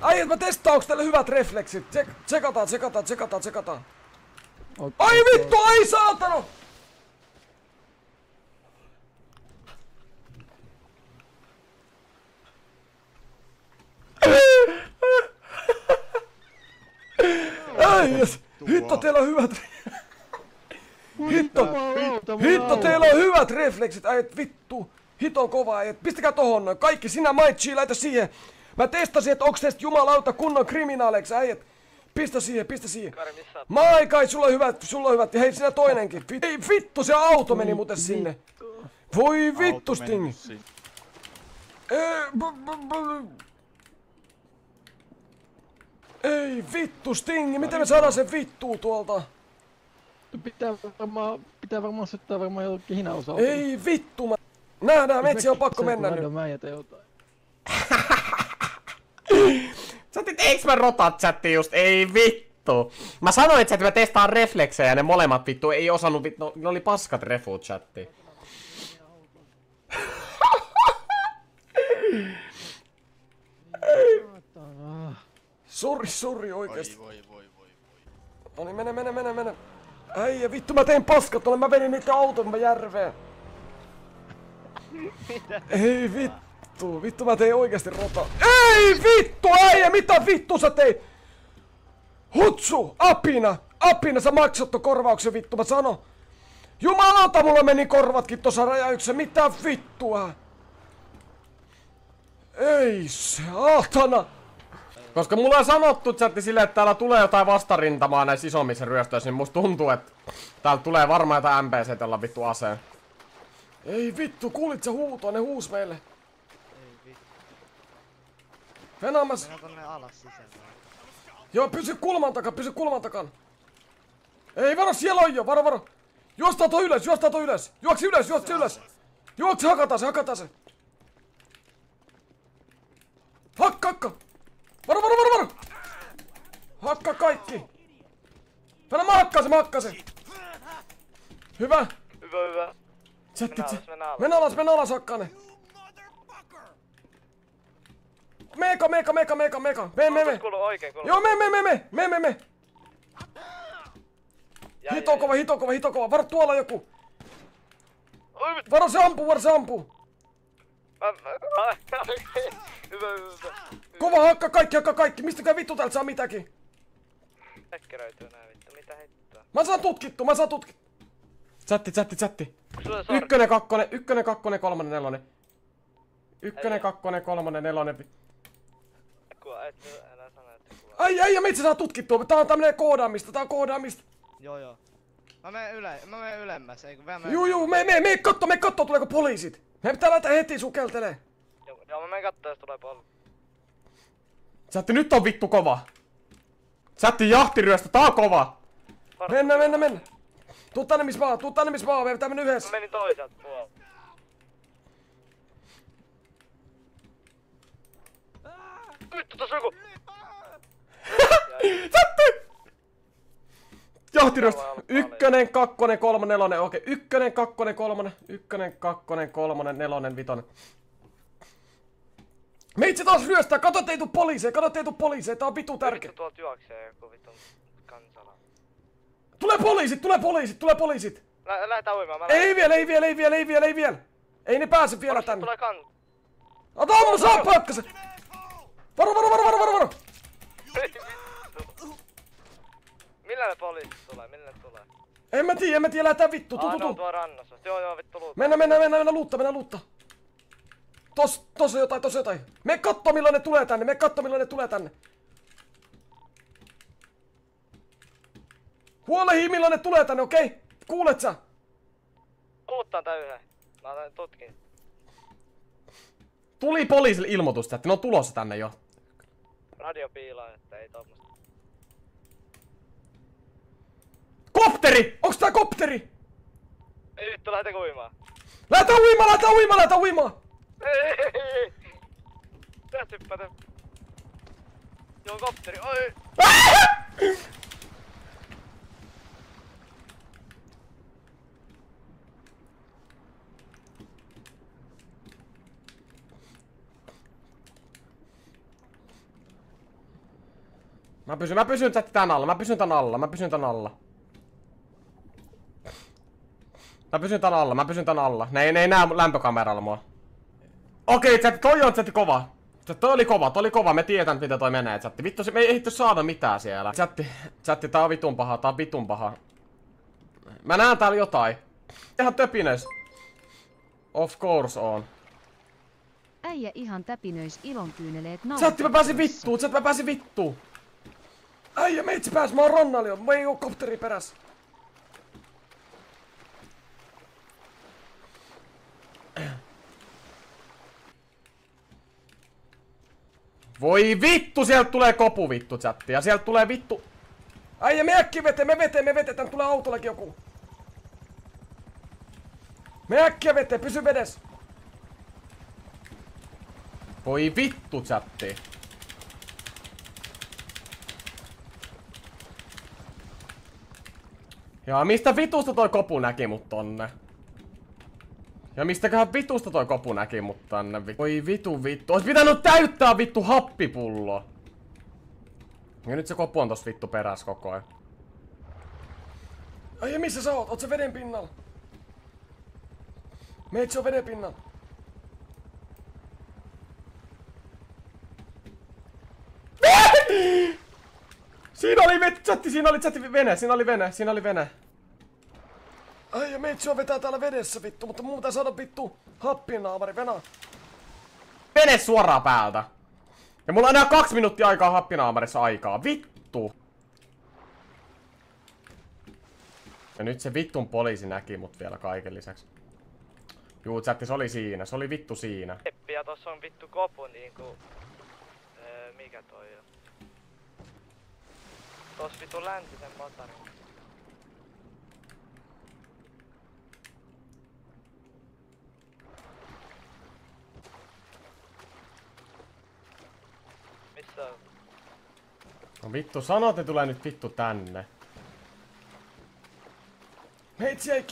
Ai, mä testaan, onks teillä hyvät refleksit? Tsek, tsekataan, tsekataan, tsekataan, tsekataan. Okay, Ai vittu, ai saatana! Ai jes, hitto teillä on hyvät... Hitto, hitto teillä on hyvät refleksit, äijät vittu. Hito kova, äijät. Pistäkää tohon noin. Kaikki, sinä Maichi, laita siihen. Mä testasin, että onks teistä jumalauta kunnon kriminaaleiksi, äijät. Pistä siihen, pistä siihen. Mai kai, sulla on hyvät, sulla on hyvät. Hei, sinä toinenkin. Vit- Ei vittu, se auto meni muuten sinne. Voi vittu, Sting. Ei, vittu, Sting, miten me saadaan sen vittuu tuolta? Pitää varmaan, pitää varmaan syöttää varmaan jollekin hinausauto. Ei vittu, mä... Nähdään, metsi on pakko mennä nyt. Mä jätä jotain. Sä otit, eiks mä rotat chatti just? Ei vittu. Mä sanoin, että mä testaan refleksejä ja ne molemmat vittu ei osannut vittu. No, ne oli paskat refut chatti. Sori, sori oikeesti. Voi, voi, voi, voi. No niin, mene, mene, mene, mene. Äijä, vittu mä tein paskat mä venin niitä auton mä järveen. Ei vittu, vittu mä tein oikeesti rota. Ei vittu, äijä, mitä vittu sä teit? Hutsu, apina, apina, sä maksat ton korvauksen vittu, mä sano. Jumalauta, mulla meni korvatkin tossa räjäyksessä, mitä vittua? Ei saatana. Koska mulla on sanottu chatti silleen, että täällä tulee jotain vastarintamaa näissä isommissa ryöstöissä, niin musta tuntuu, että täällä tulee varmaan jotain NPC, jolla vittu aseen. Ei vittu, kuulit sä huutoa, ne huus meille. Venaamas. Mennään tonne alas sisään. Joo, pysy kulman takan, pysy kulman takan. Ei, varo, siellä on jo, varo, varo. Juostaa toi ylös, juostaa toi ylös. Juoksi ylös, juoksi ylös. Juoksi, hakataan se, hakataan se. Hakka, hakka. Varo, varo, varo, varo. Hakka kaikki. Mennä, mä hakkaan se, mä hakkaan se. Hyvä. Hyvä, hyvä. Chatti, Mennä alas, chatti. mennä alas. Mennä alas, mennä alas, hakkaa ne. Meka, meka, meka, meka, meka. Me, me, me. Oikein. Joo, me, me, me, me, me, me, me. Hito kova, hito kova, hito kova. Varo tuolla joku. Varo se ampuu, varo se ampuu. Kova hakka kaikki, hakka kaikki. Mistäkään vittu täältä saa mitäkin. Häkkäröityy nää vittu, mitä hittoa. Mä saan tutkittu, mä saan tutkittu. Chatti, chatti, chatti. Ykkönen, kakkonen, ykkönen, kakkonen, kolmonen, nelonen. Ykkönen, kakkonen, kolmonen, nelonen. Kuva, et älä sano, että kuva. Ai, ai, ja metsä saa tutkittua. Tää on tämmönen koodaamista, tää on koodaamista. Joo joo. Mä menen yle, mä menen ylemmäs, eikö mä menen... Juu, juu, me, me, me, katto, me katto, tuleeko poliisit. Me pitää lähteä heti sukeltelee. Joo, joo, mä menen kattoo, jos tulee poli. Chatti, nyt on vittu kova. Chatti, jahtiryöstö, tää on kova. Mennä, mennä, mennä. Tuu tänne missä vaan, tuu tänne missä vaan, me pitää mennä Mä yhdessä. menin toiselta puolelta. Vittu, on joku! Chatti! Jahtiryöstö. Ykkönen, kakkonen, kolmonen, nelonen. Okei, ykkönen, kakkonen, kolmonen. Ykkönen, kakkonen, kolmonen, nelonen, vitonen. Me itse taas ryöstää, kato ettei tuu poliiseja, kato ettei tuu poliiseja, tää on vitu tärkeä. Vittu tuolta juoksee joku vitun kansala. Tulee poliisit, tulee poliisit, tulee poliisit. Lä lähetään uimaan, mä Ei vielä, ei vielä, ei vielä, ei vielä, ei vielä. Ei ne pääse vielä Onks tänne. Tulee kan... Ota ammu, saa pakkasen. Varo, varo, varo, varo, varo, varo. Millä ne poliisit tulee? Millä ne tulee? En mä tiedä, en mä tiedä, lähdetään vittu, tuu, tuu, tuu. tuo rannassa. Joo, joo, vittu luut. Mennä, mennä, mennä, mennä, luutta, mennä, luutta. Tos, tos on jotain, tos on jotain. Me katso milloin ne tulee tänne, me katso milloin ne tulee tänne. Huolehi milloin ne tulee tänne, okei? Okay? Kuulet sä? Luuttaan tää yhden. Mä otan tutkin. Tuli poliisille ilmoitus, että ne on tulossa tänne jo. Radio piilaa, että ei tommosta. Kopteri! Onks tää kopteri? Ei vittu, lähdetäänkö uimaan? Lähetään uimaan, lähetään uimaan, lähetään uimaan! Tää hyppätä. Joo, kopteri, oi! Mä pysyn, mä pysyn tän alla, mä pysyn tän alla, mä pysyn tän alla. Mä pysyn tän alla, mä pysyn tän alla. Ne ei, ne ei näe lämpökameralla mua. Okei, chatti, toi on chatti kova. Chatti, Toi oli kova, toi oli kova, me tiedetään mitä toi menee, chatti. Vittu, me ei ehitty saada mitään siellä. Chatti, chatti, tää on vitun paha, tää on vitun paha. Mä näen täällä jotain. Ihan töpinöis. Of course on. Äijä ihan täpinöis ilonkyyneleet Chatti, mä pääsin vittuun, chatti, mä pääsin vittuun. Äijä, meitsi pääs, mä oon Ronnalio, mä ei oo kopteri perässä. Voi vittu, sieltä tulee kopu vittu chatti. Ja sieltä tulee vittu... Äijä, me äkkiä veteen, me veteen, me veteen, tän tulee autollakin joku. Me äkkiä veteen, pysy vedessä. Voi vittu chatti. Ja mistä vitusta toi kopu näki mut tonne? Ja mistäköhän vitusta toi kopu näki mut tänne? Voi vitu vittu. Ois pitänyt täyttää vittu happipullo. Ja nyt se kopu on tossa vittu peräs koko ajan. Äijä, missä sä oot? Oot sä veden pinnalla? Meitsi on veden pinnalla. Siinä oli vet- chatti, siinä oli chatti vene, siinä oli vene, siinä oli vene. Äijä, meitsi on vetää täällä vedessä vittu, mutta mun pitää saada vittu happinaamari, venä. Vene suoraan päältä. Ja mulla on enää kaksi minuuttia aikaa happinaamarissa aikaa. Vittu. Ja nyt se vittun poliisi näki mut vielä kaiken lisäksi. Juu, chatti, se oli siinä. Se oli vittu siinä. Ja tossa on vittu kopu niinku... Öö, mikä toi on? Tossa vittu läntisen motorin. Missä on? No vittu, sanote tulee nyt vittu tänne. Meitsi jäi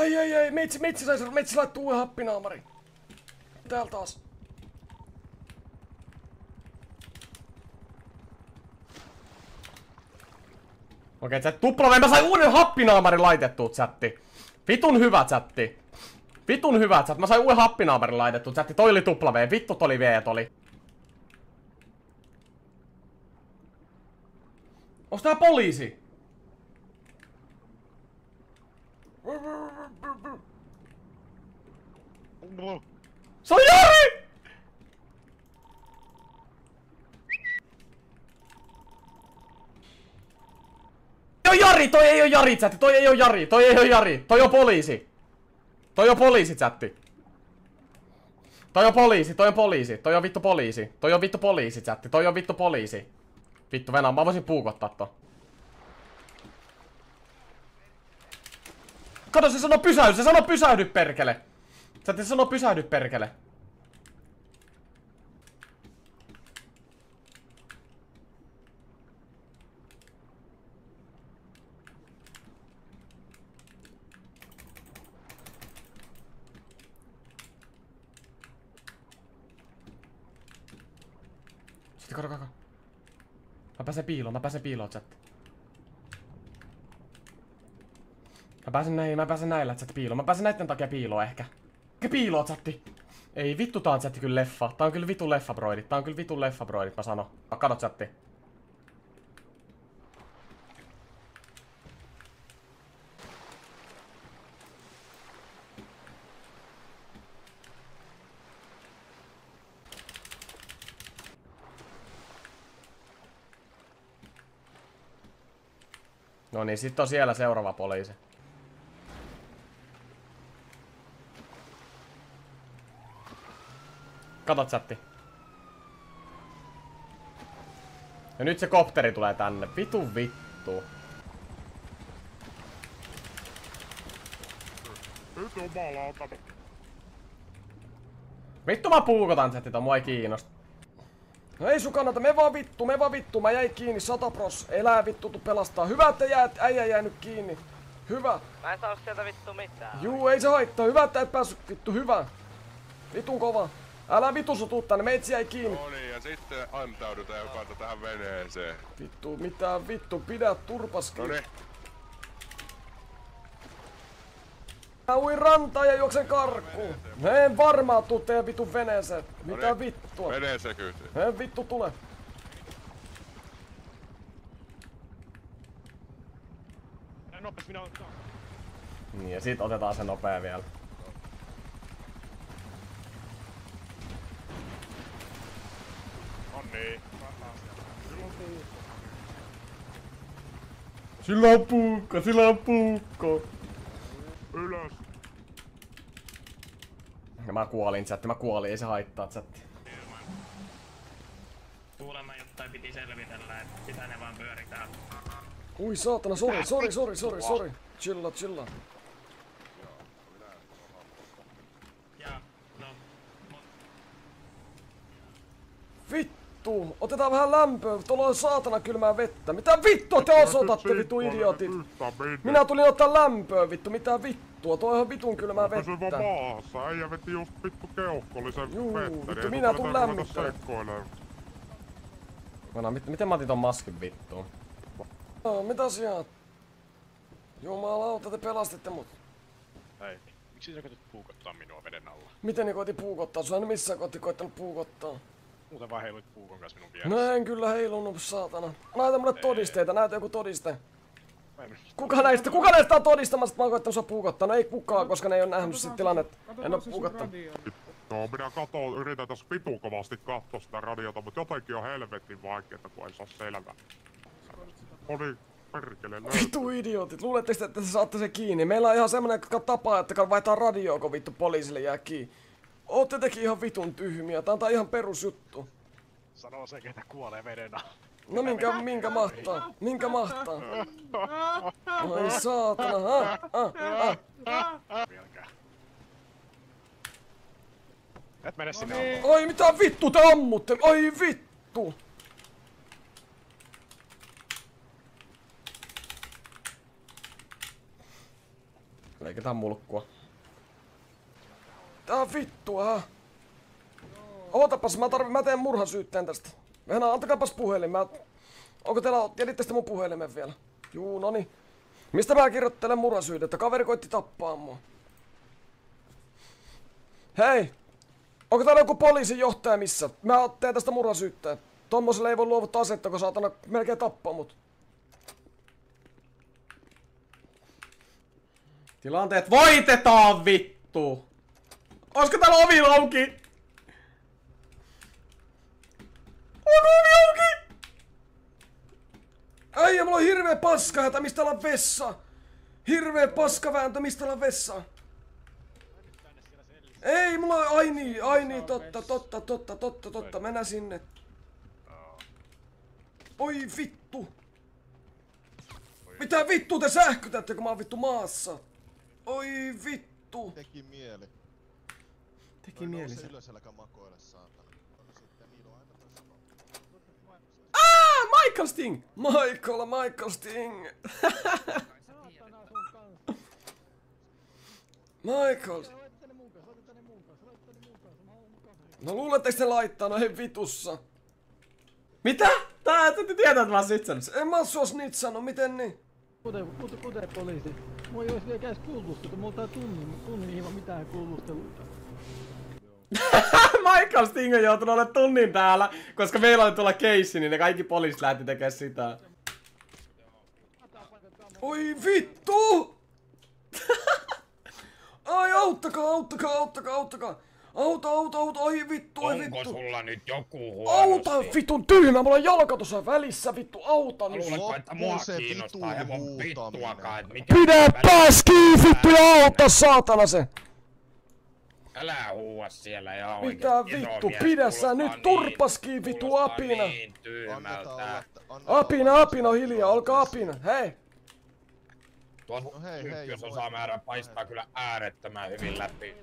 Ai ai ai, meitsi, meitsi sais, meitsi laittuu uuden happinaamari. Täällä taas. Okei, chat tupla mä sain uuden happinaamarin laitettua chatti. Vitun hyvä chatti. Vitun hyvä chat. Mä sain uuden happinaamarin laitettua chatti. Toi oli tupla. Vittu toi oli V oli. Onks tää poliisi? Jari! Toi Jari, toi ei oo Jari chatti, toi ei oo Jari, toi ei oo Jari, toi on poliisi. Toi on poliisi chatti. Toi on poliisi, toi on poliisi, toi on vittu poliisi. Toi on vittu poliisi chatti, toi on vittu poliisi. Vittu Venä, mä voisin puukottaa to. Kato se sanoo pysähdy, se sanoo pysähdy perkele. Chatti se sanoo pysähdy perkele. Sitten kato, kato. Mä pääsen piiloon, mä pääsen piiloon, chat. Mä pääsen näin, mä pääsen näillä chat piiloon. Mä pääsen näitten takia piiloon ehkä. Ehkä piiloon, chatti. Ei vittu tää on chatti kyllä leffa. Tää on kyllä vitun leffa broidit. Tää on kyllä vitun leffa broidit, mä sanon. Kato chatti. No niin, sit on siellä seuraava poliisi. Kato chatti. Ja nyt se kopteri tulee tänne. Vitu vittu. Vittu mä puukotan chatti, mua ei kiinnosta. No ei sun kannata, me vaan vittu, me vaan vittu, mä jäin kiinni, sata pros. Elää vittu, tu pelastaa. Hyvä, että jäät, äijä jäi nyt kiinni. Hyvä. Mä en saa sieltä vittu mitään. Juu, ei se haittaa. Hyvä, että et päässyt vittu, hyvä. Vitun kova. Älä vitusu tuu tänne, meitsi jäi kiinni. No niin, ja sitten antaudutaan ja kanta tähän veneeseen. Vittu, mitä vittu, pidä turpaski. No niin, Mä uin rantaan ja juoksen karkuun. Mä en varmaan tuu teidän vitun veneeseen. Mitä niin. vittua? veneeseen kyytiin. Mä en vittu tule. Niin, ja sit otetaan se nopea vielä. Sillä on puukko, sillä on puukko. Ylös. Ja mä kuolin chatti, mä kuolin, ei se haittaa chatti. Kuulemma jotain piti selvitellä, että sitä ne vaan pyöritään. Ui saatana, sori, sori, sori, sori, sori. Chilla, chilla. Ja, no, Vittu, otetaan vähän lämpöä, tuolla on saatana kylmää vettä. Mitä vittua te osoitatte, vittu idiotit? Minä tulin ottaa lämpöä, vittu, mitä vittua? Tuo on ihan vitun kylmää Pysy vaan vettä. maassa, äijä veti just vittu keuhkollisen Juu, vettä. vittu, niin minä tuun. Mana, mit, miten mä otin ton maskin vittuun? No, mitä asiaa? Jumalauta, te pelastitte mut. Hei, miksi sä koetit puukottaa minua veden alla? Miten ne koitti puukottaa? Sua en missään koitti koittanut puukottaa. Muuten vaan heiluit puukon kanssa minun vieressä. No en kyllä heilunut, saatana. Näytä mulle todisteita, näytä joku todiste. Kuka näistä, kuka näistä on todistamassa, että mä oon koittanut sua puukottaa? No ei kukaan, koska ne ei oo nähnyt sitä tilannetta. En oo puukottanut. Joo, minä katon, yritän tässä vitu kovasti katsoa sitä radiota, mutta jotenkin on helvetin vaikeeta, kun en saa selvää. Oli perkele löytyy. Vittu idiotit, luulette sitten, että te saatte se kiinni? Meillä on ihan semmonen tapa, että vaihtaa radioa, kun vittu poliisille jää kiinni. Ootte tekin ihan vitun tyhmiä, tää on tää ihan perusjuttu. Sanoo se, ketä kuolee veden alla. No minkä, minkä mahtaa? Minkä mahtaa? Ai saatana, ah, ah, ah. Vieläkään. Et mene sinne no Ai mitä vittu te ammutte? Ai vittu! Leikitään mulkkua. On vittua? Ootapas, mä, tarvin, mä teen murhasyytteen tästä. Venä, antakaapas puhelin. Mä... Onko teillä, jätitte sitten mun puhelimen vielä? Juu, noni. Mistä mä kirjoittelen murhasyytettä? Kaveri koitti tappaa mua. Hei! Onko täällä joku poliisin johtaja missä? Mä teen tästä murhasyytteen. Tommoselle ei voi luovuttaa asetta, kun saatana melkein tappaa mut. Tilanteet voitetaan vittu! Olisiko täällä ovi auki? Onko ovi auki? Äijä, mulla on hirveä paskahätä, mistä olla vessa? Hirveä paskavääntö, mistä olla vessa? Ei, mulla on, ai niin, ai niin, totta, totta, totta, totta, totta, mennään sinne. Oi vittu. Mitä vittu te sähkytätte, kun mä oon vittu maassa? Oi vittu. Teki mieli. Teki mieli se. ylös äläkä makoile saatana. No sitten niillä on aina. Ah, Michael Sting! Michael, Michael Sting. Michael. No luuletteko te laittaa? No ei vitussa. Mitä? Tää et te tietää, että mä oon sitsannut. En mä oo sua snitsannut, miten niin? Kuten, kuten, kuten poliisi. Mua ei olisi vielä käs kuulusteltu, mulla on tunnin, tunnin ilman mitään kuulusteluita. Michael Sting on joutunut olemaan tunnin täällä, koska meillä oli tuolla keissi, niin ne kaikki poliisit lähti tekemään sitä. Oi vittu! Ai auttakaa, auttakaa, auttakaa, auttakaa! Auta, auta, auta, ai vittu, ai Onko vittu! sulla nyt joku Auta, huonosti? vitun tyhmä, mulla on jalka tuossa välissä, vittu, auta nyt! Luuletko, että mua kiinnostaa hevon vittuakaan, että mikä... Pidä pääski, vittu, ja auta, saatana se! Älä huua siellä ja Mitä vittu, mies pidä sä nyt niin- turpaski, vittu, kuulostaa apina! Niin tyhmältä. Apina, apina, hiljaa, olkaa apina, hei! Tuo No hei, hei, jos ja osaa moi. määrä paistaa kyllä äärettömän hyvin läpi.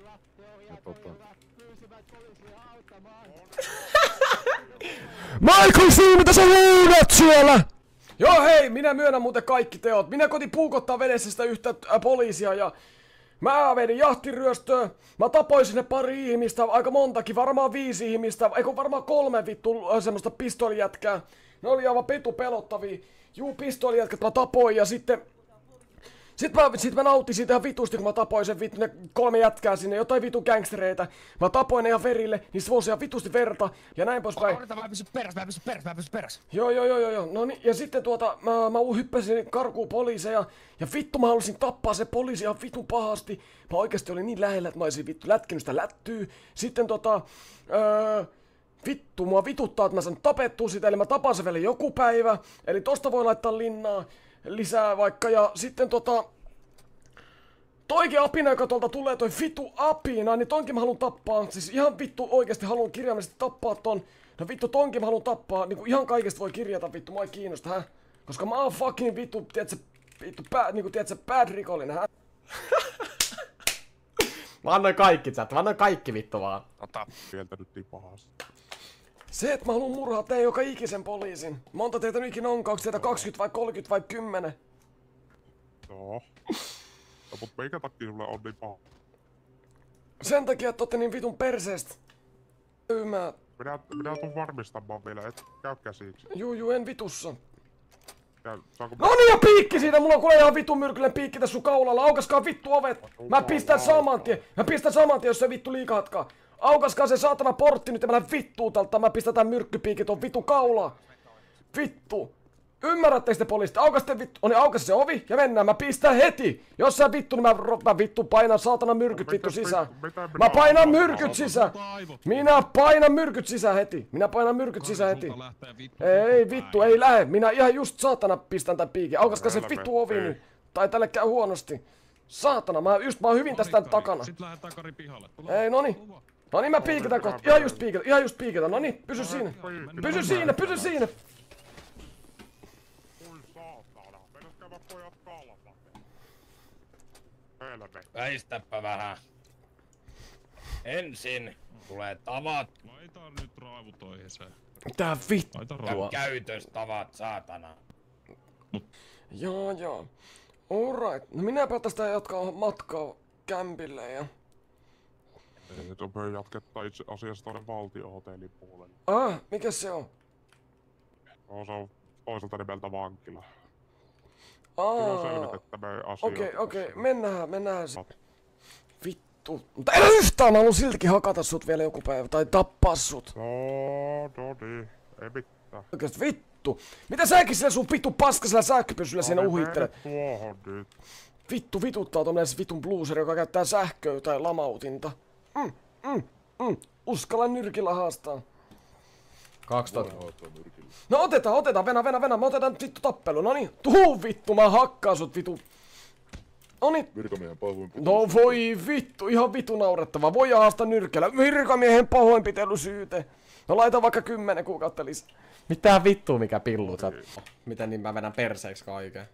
Michael C, mitä sä huudat siellä? Joo hei, minä myönnän muuten kaikki teot. Minä koitin puukottaa vedessä sitä yhtä äh, poliisia ja Mä vedin jahtiryöstöä, mä tapoin sinne pari ihmistä, aika montakin, varmaan viisi ihmistä, eikö varmaan kolme vittu semmoista pistolijätkää. Ne oli aivan petu pelottavia. Juu, pistolijätkät mä tapoin ja sitten... Sitten mä, sit mä nautin siitä ihan vitusti, kun mä tapoin sen vittu, ne kolme jätkää sinne, jotain vitu gangstereita. Mä tapoin ne ihan verille, niin se ihan vitusti verta, ja näin poispäin. Odotan, mä pysyn peräs, mä pysyn peräs, mä pysyn peräs. Joo, joo, joo, joo, joo. No niin, ja sitten tuota, mä, mä hyppäsin karkuun poliiseja, ja vittu mä halusin tappaa se poliisi ihan vitun pahasti. Mä oikeasti olin niin lähellä, että mä olisin vittu lätkinyt sitä lättyä. Sitten tota, öö, vittu, mua vituttaa, että mä saan tapettua sitä, eli mä tapan se vielä joku päivä. Eli tosta voi laittaa linnaa lisää vaikka, ja sitten tota, Toikin apina, joka tuolta tulee, toi vitu apina, niin tonkin mä haluan tappaa. Siis ihan vittu oikeesti haluan kirjaimellisesti tappaa ton. No vittu tonkin mä haluan tappaa. Niinku ihan kaikesta voi kirjata vittu, mua ei kiinnosta, hä? Koska mä oon fucking vittu, tiedätkö, vittu, pää, niinku tiedätkö, bad rikollinen, hä? Mä annoin kaikki chat, mä annoin kaikki vittu vaan. Ota. Sieltä nyt niin pahasti. Se, että mä haluan murhaa teidän joka ikisen poliisin. Monta teitä nyt ikinä onkaan, onko teitä 20 vai 30 vai 10? Joo. No, mut minkä takia sulle on niin paha? Sen takia, että ootte niin vitun perseestä. Mä... Minä, minä tuun varmistamaan vielä, et käy käsiksi. Juu, juu, en vitussa. Käy, saanko No niin, ja piikki siitä! Mulla on kuule ihan vitun myrkyllinen piikki tässä sun kaulalla. Aukaskaa vittu ovet! Mä pistän saman tien. Mä pistän saman tien, jos se vittu liikahatkaa. Aukaskaa se saatana portti nyt ja mä lähden vittuun tältä. Mä pistän tän myrkkypiikki ton vittu kaulaa. Vittu. Ymmärrättekö te poliisit? Aukaste vittu. On niin aukas se ovi ja mennään. Mä pistän heti. Jos sä vittu, niin mä, mä vittu painan saatana myrkyt vittu sisään. Mä painan myrkyt sisään. Minä painan myrkyt sisään heti. Minä painan myrkyt sisään heti. Ei vittu, ei lähe. Minä ihan just saatana pistän tän piikin. Aukaskaa se vittu ovi nyt. Tai tälle käy huonosti. Saatana, mä just mä oon hyvin tästä takana. Sit lähdetään Kari pihalle. Ei, noni. No niin, mä piikitän kohta. Ihan just piikitän, ihan just piikitän. No niin, pysy siinä. Pysy siinä, pysy siinä. Väistäpä vähän. Ensin tulee tavat Laita nyt raavu toiseen. Tää vittu. Laita ja raavu. käytöstavat, saatana. Joo, joo. Alright. No minäpä tästä jatkaa matkaa kämpille ja... Ei, tuo me jatkettaa itse asiassa tuonne valtiohotellin puolelle. Ah, mikä se on? No, se on toiselta nimeltä vankila. Aa, okei, okei, mennään, mennään se. Vittu. Mutta älä yhtään, mä haluan siltikin hakata sut vielä joku päivä, tai tappaa sut. No, no niin, ei mitään. Oikeesti vittu. Mitä säkin sillä sun vittu paskasella sähköpysyllä siinä No niin, uhittelet? Tuohon nyt. Vittu vituttaa tommonen vitun blueseri, joka käyttää sähköä tai lamautinta. Mm, mm, mm. Uskalla nyrkillä haastaa. 12. No otetaan, otetaan, venä, venä, venä, me otetaan nyt vittu tappelu, noni. Tuu vittu, mä hakkaan sut vittu. Noni. Virkamiehen pahoinpitely. No voi vittu, ihan vittu naurettava. Voi haastaa nyrkellä. Virkamiehen pahoinpitelysyyte. No laita vaikka kymmenen kuukautta lisää. Mitä vittua mikä pillu sä? Miten niin mä vedän perseeksi kaiken?